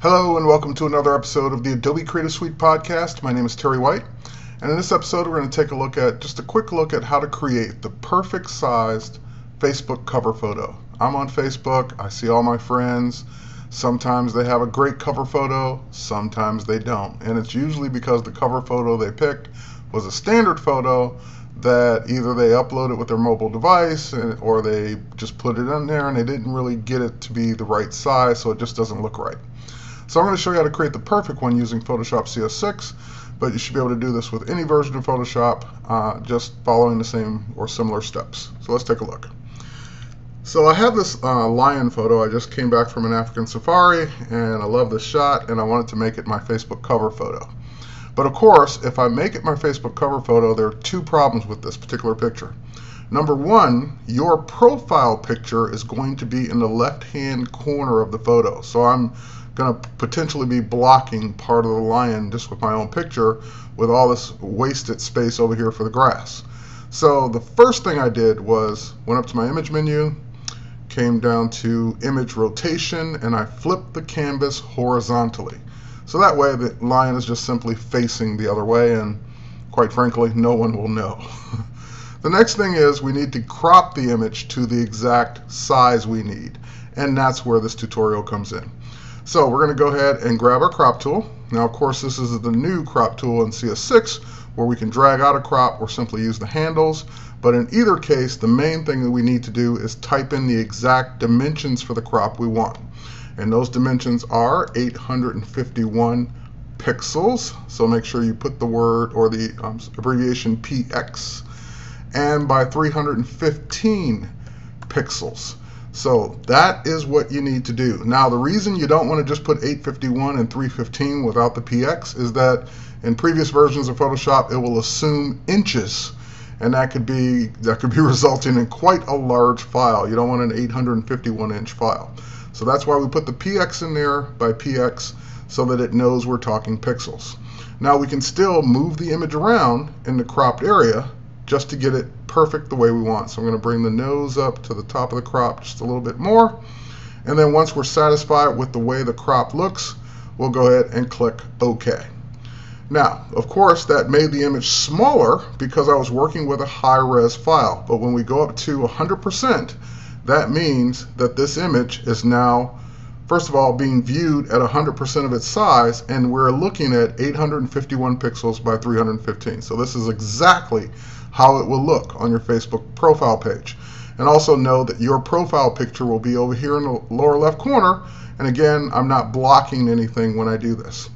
Hello and welcome to another episode of the Adobe Creative Suite podcast. My name is Terry White, and in this episode, we're going to take a look at just a quick look at how to create the perfect sized Facebook cover photo. I'm on Facebook, I see all my friends. Sometimes they have a great cover photo, sometimes they don't, and it's usually because the cover photo they picked was a standard photo that either they upload it with their mobile device eh, or they just put it in there and they didn't really get it to be the right size, so it just doesn't look right. So I'm going to show you how to create the perfect one using Photoshop CS6, but you should be able to do this with any version of Photoshop, uh, just following the same or similar steps. So let's take a look. So I have this uh, lion photo. I just came back from an African safari and I love this shot and I wanted to make it my Facebook cover photo. But of course, if I make it my Facebook cover photo, there are two problems with this particular picture. Number one, your profile picture is going to be in the left-hand corner of the photo. So I'm going to potentially be blocking part of the lion just with my own picture with all this wasted space over here for the grass. So the first thing I did was went up to my image menu, came down to image rotation, and I flipped the canvas horizontally. So that way the lion is just simply facing the other way and quite frankly no one will know. the next thing is we need to crop the image to the exact size we need and that's where this tutorial comes in. So we're going to go ahead and grab our crop tool. Now, of course, this is the new crop tool in CS6 where we can drag out a crop or simply use the handles. But in either case, the main thing that we need to do is type in the exact dimensions for the crop we want. And those dimensions are 851 pixels. So make sure you put the word or the um, abbreviation PX and by 315 pixels. So that is what you need to do. Now the reason you don't want to just put 851 and 315 without the PX is that in previous versions of Photoshop it will assume inches and that could be that could be resulting in quite a large file. You don't want an 851 inch file. So that's why we put the PX in there by PX so that it knows we're talking pixels. Now we can still move the image around in the cropped area just to get it perfect the way we want. So I'm going to bring the nose up to the top of the crop just a little bit more. And then once we're satisfied with the way the crop looks, we'll go ahead and click OK. Now, of course, that made the image smaller because I was working with a high-res file. But when we go up to 100%, that means that this image is now, first of all, being viewed at 100% of its size, and we're looking at 851 pixels by 315. So this is exactly how it will look on your Facebook profile page. And also know that your profile picture will be over here in the lower left corner. And again, I'm not blocking anything when I do this.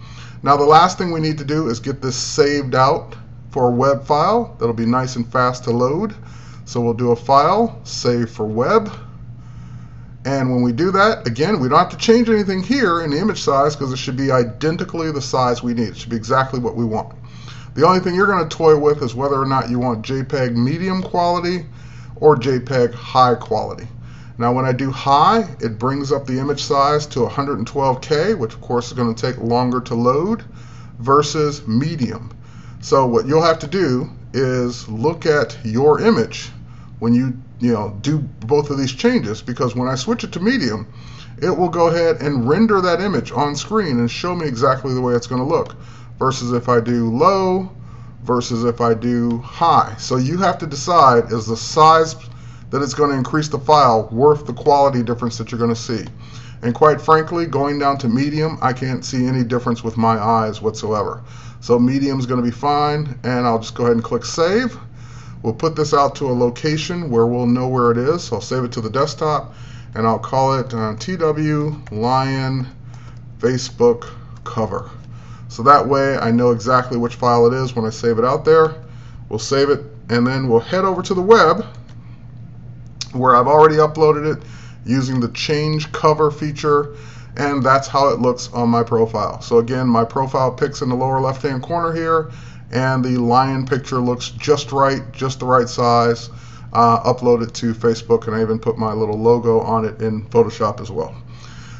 Now the last thing we need to do is get this saved out for a web file. That'll be nice and fast to load. So we'll do a file, save for web. And when we do that, again, we don't have to change anything here in the image size because it should be identically the size we need. It should be exactly what we want. The only thing you're going to toy with is whether or not you want JPEG medium quality or JPEG high quality. Now when I do high, it brings up the image size to 112K, which of course is going to take longer to load, versus medium. So what you'll have to do is look at your image when you you know do both of these changes because when I switch it to medium, it will go ahead and render that image on screen and show me exactly the way it's going to look versus if I do low versus if I do high. So you have to decide is the size that it's going to increase the file worth the quality difference that you're going to see. And quite frankly, going down to medium, I can't see any difference with my eyes whatsoever. So medium is going to be fine, and I'll just go ahead and click save. We'll put this out to a location where we'll know where it is. So I'll save it to the desktop, and I'll call it uh, TW Lion Facebook Cover. So that way I know exactly which file it is when I save it out there. We'll save it and then we'll head over to the web where I've already uploaded it using the change cover feature and that's how it looks on my profile. So again, my profile picks in the lower left hand corner here and the lion picture looks just right, just the right size. Uh, upload it to Facebook and I even put my little logo on it in Photoshop as well.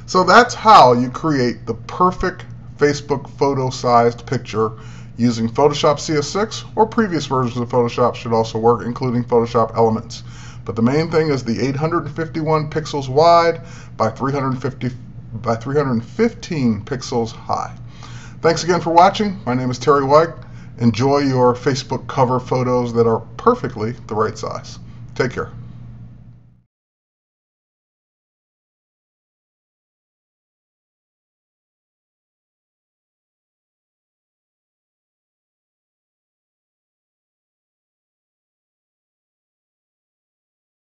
So that's how you create the perfect Facebook photo sized picture using Photoshop CS6 or previous versions of Photoshop should also work, including Photoshop Elements. But the main thing is the 851 pixels wide by 350 by 315 pixels high. Thanks again for watching. My name is Terry White. Enjoy your Facebook cover photos that are perfectly the right size. Take care.